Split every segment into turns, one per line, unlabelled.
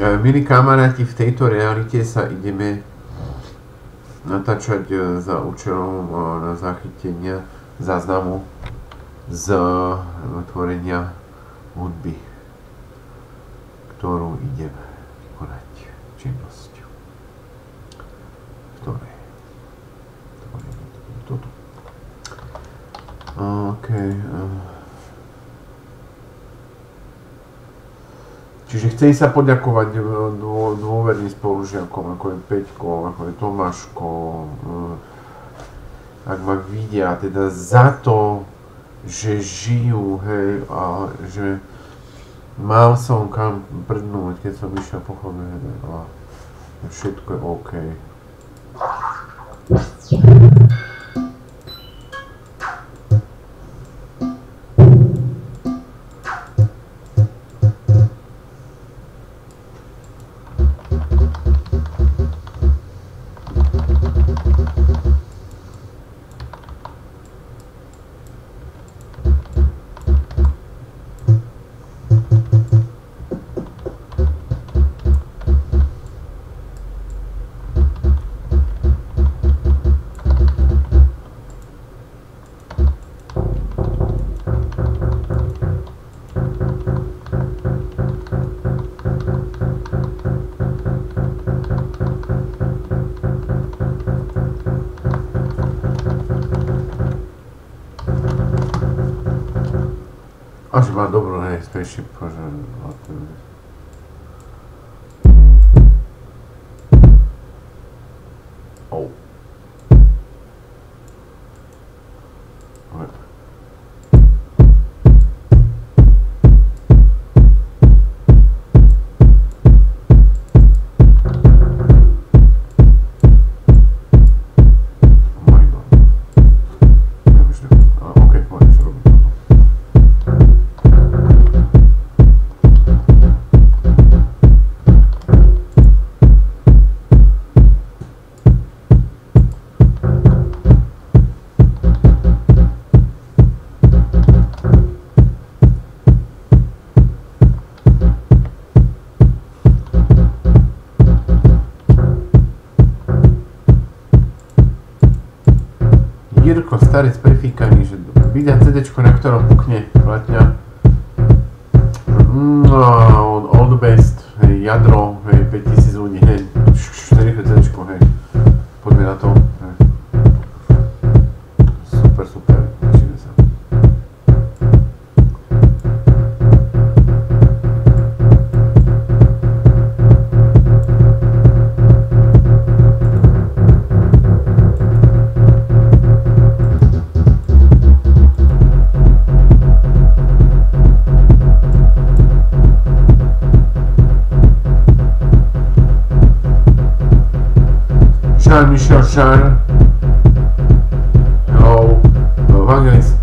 Milí kamaráti, v tejto realite sa ideme natáčať e, za účelom e, na zachytenia záznamu z tvorenia hudby, ktorú idem vykonať činnosť. Ktoré? Toto. OK. Čiže chcem sa poďakovať e, dôverným spolužiakom, ako je Peťko, ako je Tomáško, e, ak ma vidia, teda za to, že žijú, hej, a že mal som kam prdnúť, keď som išiel po chode, a všetko je OK. Až má dobro, hej, spaceship, že... starec prefíkaný, že vydá CD, na ktorom pukne platňa. No, the best, hej, jadro, hej, 5000 ľudí, hej, 4 CD, hej, poďme na to. Michel Michel Michel. Hello. Hello.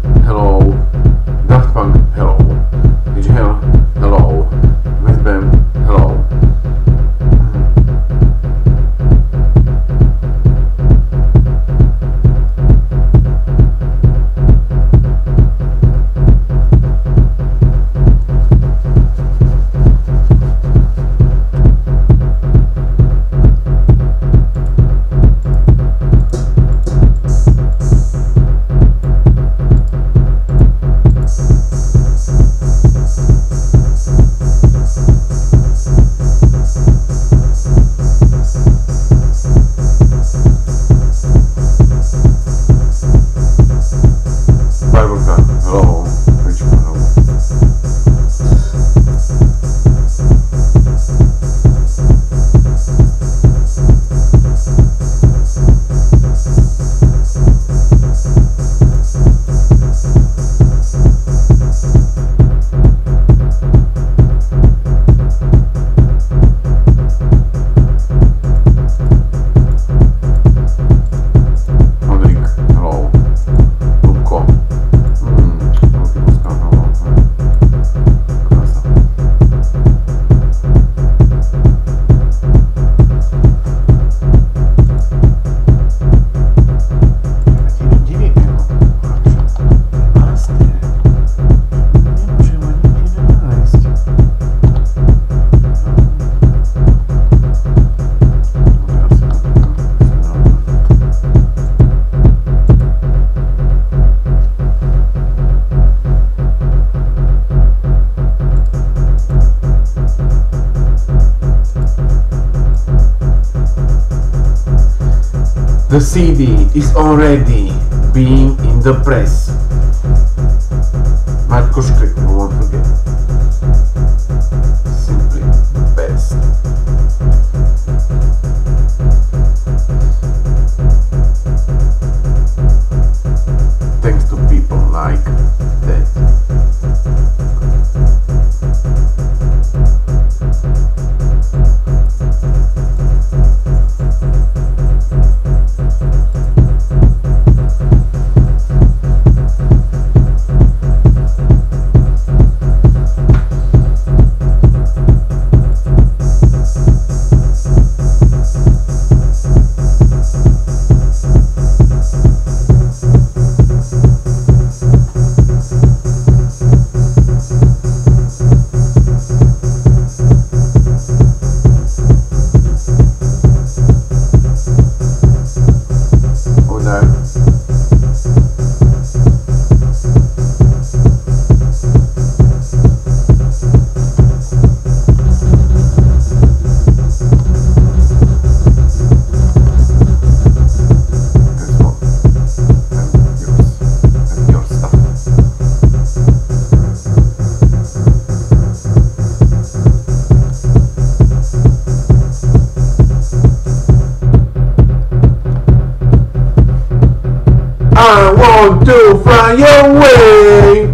The CD is already being in the press. Marco Škrek, no one forget. don't do? Find your way.